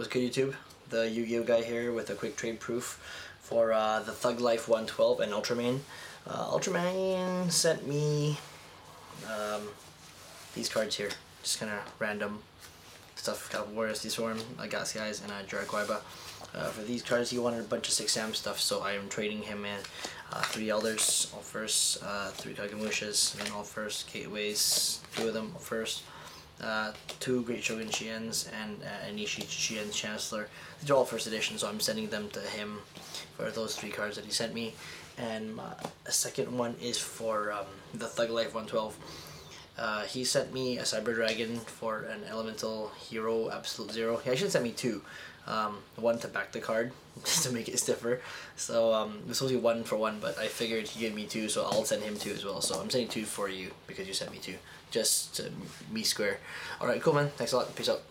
What's good YouTube? The Yu-Gi-Oh guy here with a quick trade proof for uh, the Thug Life 112 and ultramayne. Uh, ultramayne sent me um, these cards here. Just kind of random stuff. Got Warriors, Deswarm, uh, Gas Guys, and uh, Jurrac Guaiba. Uh, for these cards, he wanted a bunch of 6 Sam stuff, so I am trading him in uh, 3 Elders, all first, uh, 3 Kagemushas, and all first, Gateways, 2 of them first uh, two Great Shogun Shiens and uh, Enishi Shien Chancellor. These are all first edition, so I'm sending them to him for those three cards that he sent me. And my second one is for um, the Thug Life 112. Uh, he sent me a Cyber Dragon for an Elemental Hero Absolute Zero. He actually sent me two. Um, one to back the card, just to make it stiffer. So um, it was one for one, but I figured he gave me two, so I'll send him two as well. So I'm sending two for you because you sent me two. Just to me square. Alright, cool man. Thanks a lot. Peace out.